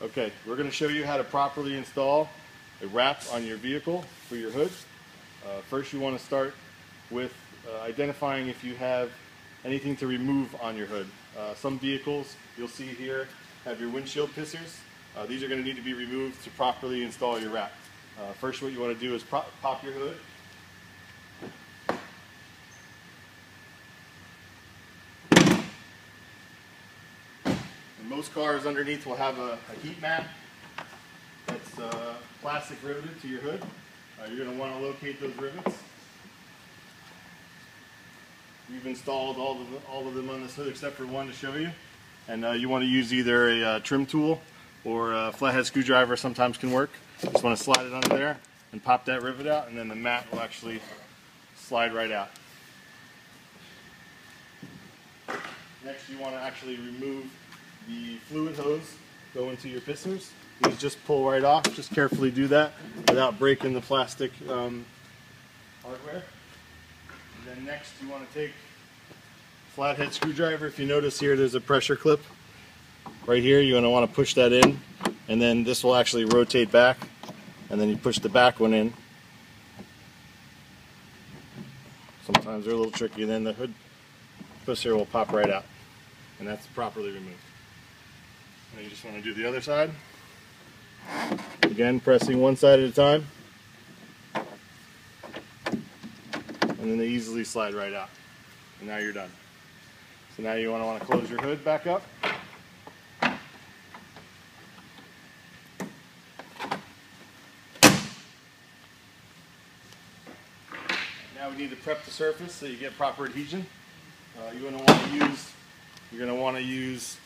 Okay, we're going to show you how to properly install a wrap on your vehicle for your hood. Uh, first you want to start with uh, identifying if you have anything to remove on your hood. Uh, some vehicles you'll see here have your windshield pissers. Uh, these are going to need to be removed to properly install your wrap. Uh, first what you want to do is pop your hood. Most cars underneath will have a, a heat mat that's uh, plastic riveted to your hood. Uh, you're going to want to locate those rivets. We've installed all of, the, all of them on this hood except for one to show you. And uh, you want to use either a uh, trim tool or a flathead screwdriver sometimes can work. Just want to slide it under there and pop that rivet out and then the mat will actually slide right out. Next you want to actually remove the fluid hose, go into your pistons. You just pull right off, just carefully do that without breaking the plastic um, hardware. And then next you want to take flathead screwdriver. If you notice here there's a pressure clip right here. You're going to want to push that in and then this will actually rotate back and then you push the back one in. Sometimes they're a little tricky and then the hood pusher will pop right out and that's properly removed. And you just want to do the other side. Again, pressing one side at a time. And then they easily slide right out. And now you're done. So now you want to want to close your hood back up. Now we need to prep the surface so you get proper adhesion. Uh, you're going to want to use you're going to want to use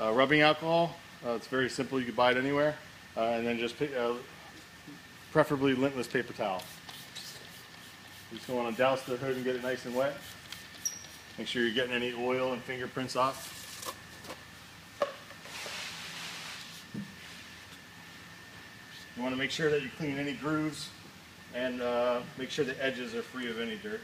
uh, rubbing alcohol. Uh, it's very simple. You can buy it anywhere. Uh, and then just uh, preferably lintless paper towel. You just want to douse the hood and get it nice and wet. Make sure you're getting any oil and fingerprints off. You want to make sure that you clean any grooves and uh, make sure the edges are free of any dirt.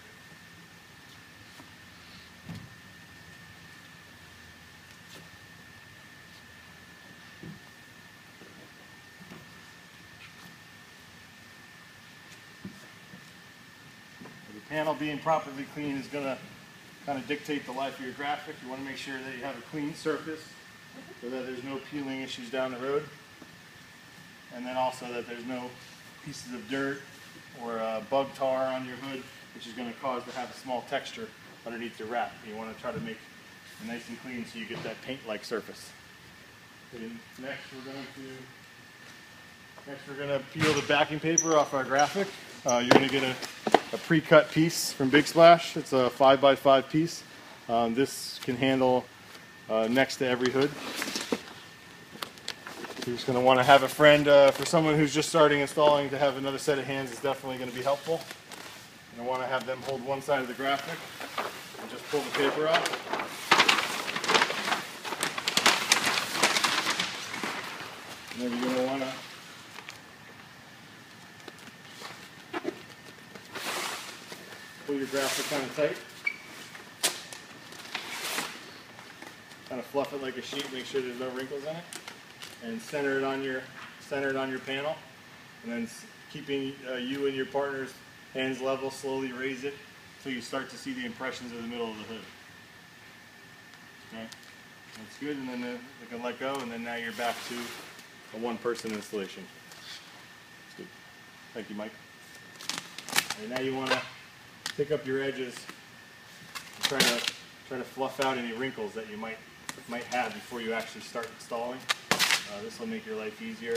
Panel being properly clean is going to kind of dictate the life of your graphic. You want to make sure that you have a clean surface so that there's no peeling issues down the road. And then also that there's no pieces of dirt or uh, bug tar on your hood, which is going to cause to have a small texture underneath your wrap. You want to try to make it nice and clean so you get that paint-like surface. And next we're going to next we're going to peel the backing paper off our graphic. Uh, you're going to get a a pre-cut piece from Big Splash. It's a 5x5 piece. Um, this can handle uh, next to every hood. You're just going to want to have a friend, uh, for someone who's just starting installing, to have another set of hands is definitely going to be helpful. And I want to have them hold one side of the graphic and just pull the paper out. And then you're going to want to pull your graphic kind of tight. Kind of fluff it like a sheet, make sure there's no wrinkles in it. And center it on your, center it on your panel. And then keeping uh, you and your partner's hands level, slowly raise it until you start to see the impressions of the middle of the hood. Okay, that's good, and then they can let go, and then now you're back to a one-person installation. Good. Thank you, Mike. And now you want to pick up your edges try to try to fluff out any wrinkles that you might might have before you actually start installing. Uh, this will make your life easier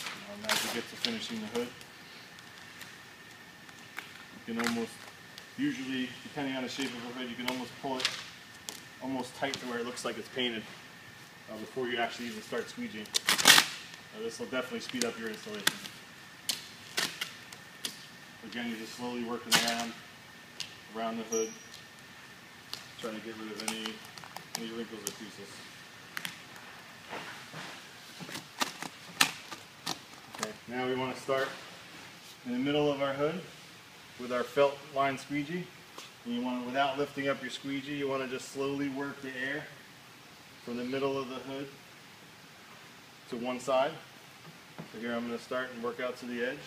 um, as you get to finishing the hood. You can almost, usually depending on the shape of the hood, you can almost pull it almost tight to where it looks like it's painted uh, before you actually even start squeegeeing. Uh, this will definitely speed up your installation. Again, you're just slowly working around, around the hood, trying to get rid of any, any wrinkles or creases. Okay, now we want to start in the middle of our hood with our felt line squeegee. And you want to, without lifting up your squeegee, you want to just slowly work the air from the middle of the hood to one side. So here I'm going to start and work out to the edge.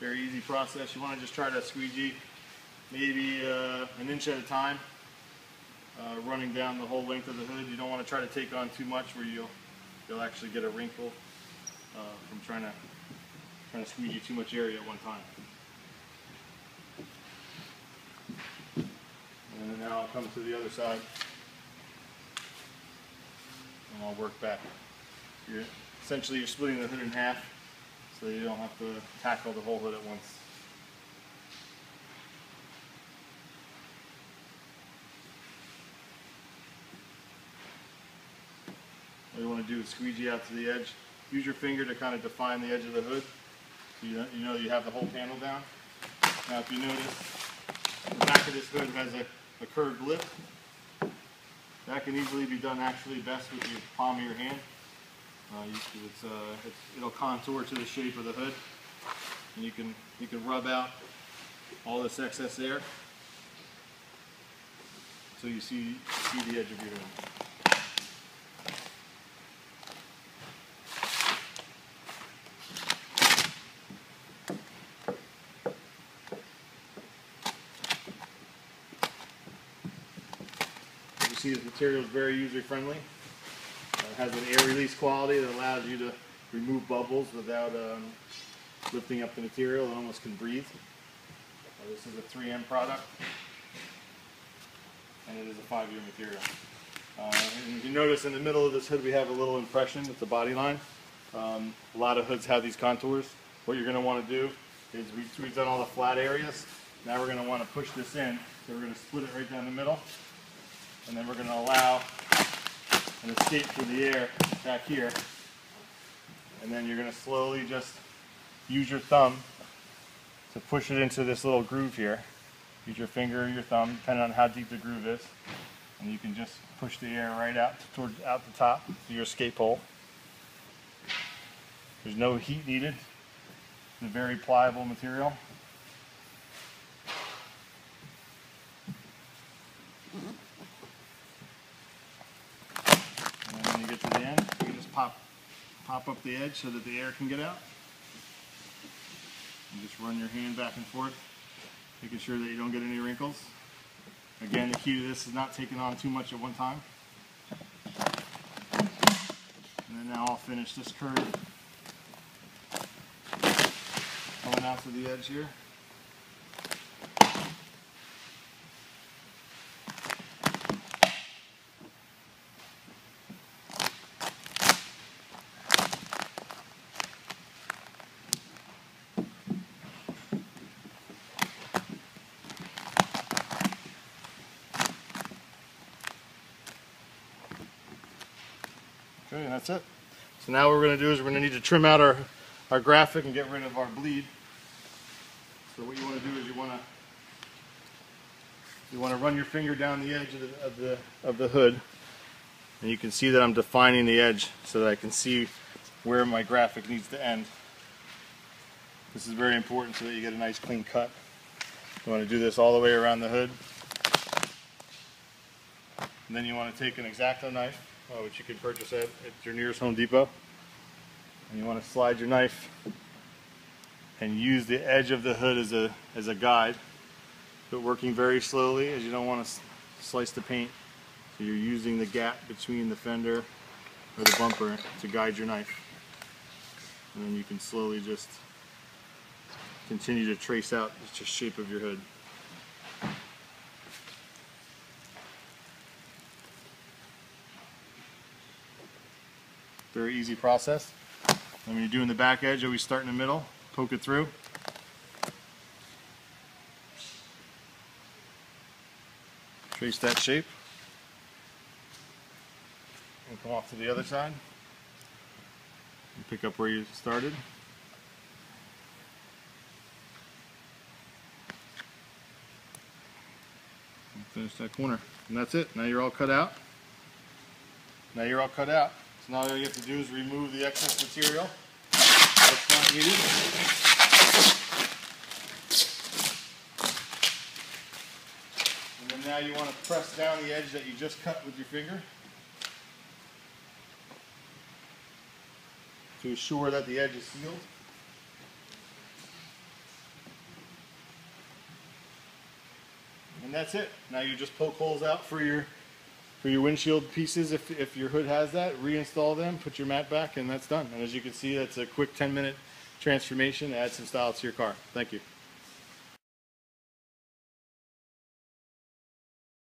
Very easy process. You want to just try to squeegee maybe uh, an inch at a time, uh, running down the whole length of the hood. You don't want to try to take on too much where you'll you'll actually get a wrinkle uh, from trying to trying to squeegee too much area at one time. And now I'll come to the other side and I'll work back. You're, essentially you're splitting the hood in half so you don't have to tackle the whole hood at once. What you want to do is squeegee out to the edge. Use your finger to kind of define the edge of the hood. So you know you, know you have the whole panel down. Now if you notice, the back of this hood has a, a curved lip. That can easily be done actually best with your palm of your hand. Uh, you, it's, uh, it's, it'll contour to the shape of the hood. And you can, you can rub out all this excess air so you see, see the edge of your hood. You see this material is very user friendly. It has an air release quality that allows you to remove bubbles without um, lifting up the material. It almost can breathe. Uh, this is a 3M product and it is a five-year material. Uh, and you notice in the middle of this hood we have a little impression with the body line. Um, a lot of hoods have these contours. What you're going to want to do is we, we've done all the flat areas. Now we're going to want to push this in. So we're going to split it right down the middle. And then we're going to allow an escape through the air back here. And then you're going to slowly just use your thumb to push it into this little groove here. Use your finger or your thumb, depending on how deep the groove is. And you can just push the air right out towards out the top to your escape hole. There's no heat needed. It's a very pliable material. The end, you just pop pop up the edge so that the air can get out. And just run your hand back and forth, making sure that you don't get any wrinkles. Again, the key to this is not taking on too much at one time. And then now I'll finish this curve coming out to the edge here. Okay, and that's it. So now what we're going to do is we're going to need to trim out our, our graphic and get rid of our bleed. So what you want to do is you want to you want to run your finger down the edge of the, of the of the hood, and you can see that I'm defining the edge so that I can see where my graphic needs to end. This is very important so that you get a nice clean cut. You want to do this all the way around the hood. And then you want to take an X-Acto knife, uh, which you can purchase at, at your nearest Home Depot. And you want to slide your knife and use the edge of the hood as a, as a guide, but working very slowly as you don't want to slice the paint. So you're using the gap between the fender or the bumper to guide your knife. And then you can slowly just continue to trace out the shape of your hood. Very easy process. And when you're doing the back edge, always start in the middle, poke it through. Trace that shape. And come off to the other side. And pick up where you started. And finish that corner. And that's it. Now you're all cut out. Now you're all cut out. So now all you have to do is remove the excess material that's not needed. And then now you want to press down the edge that you just cut with your finger to assure that the edge is sealed. And that's it. Now you just poke holes out for your for your windshield pieces if, if your hood has that, reinstall them, put your mat back, and that's done. And as you can see, that's a quick 10 minute transformation, add some style to your car. Thank you.